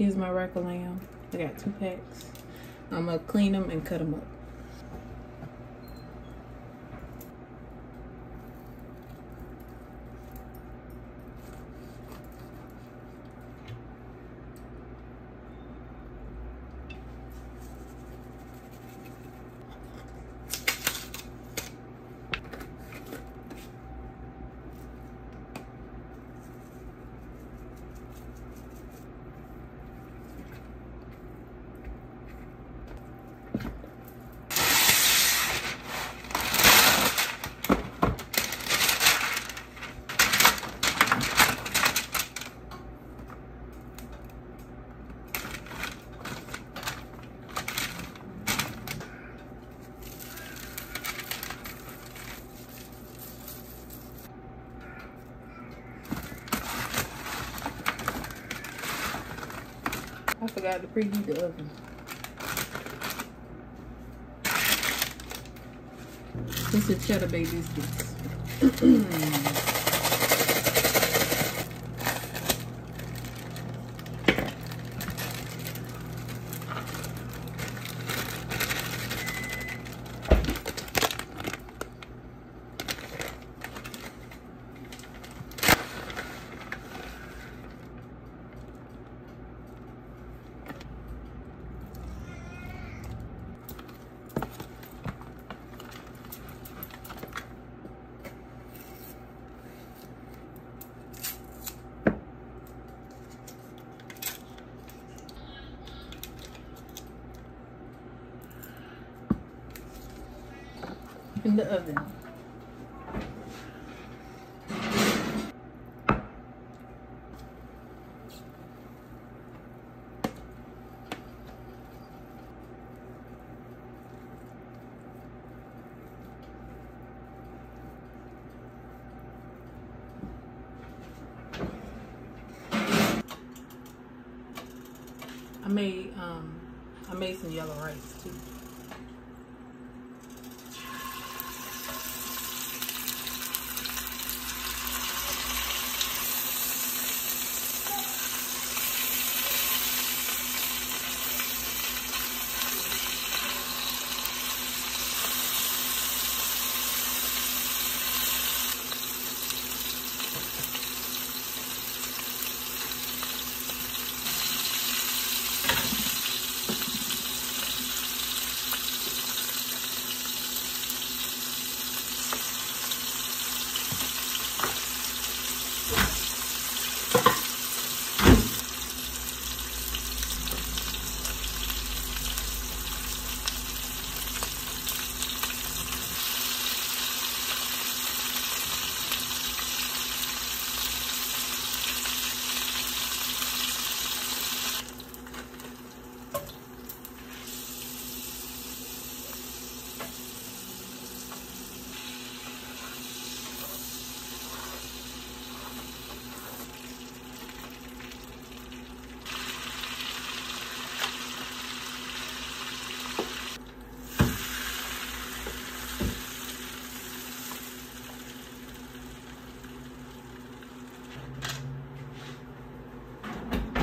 Here's my rack of lamb. I got two packs. I'm gonna clean them and cut them up. I forgot to preheat the oven. This is cheddar bay biscuits. in the oven. I made um I made some yellow rice too.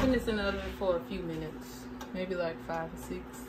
This in the oven for a few minutes, maybe like five or six.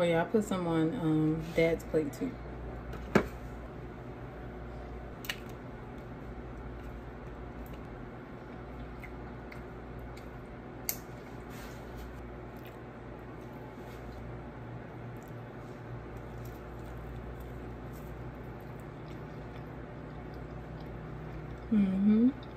Oh yeah, I put some on um, Dad's plate too. Mm-hmm.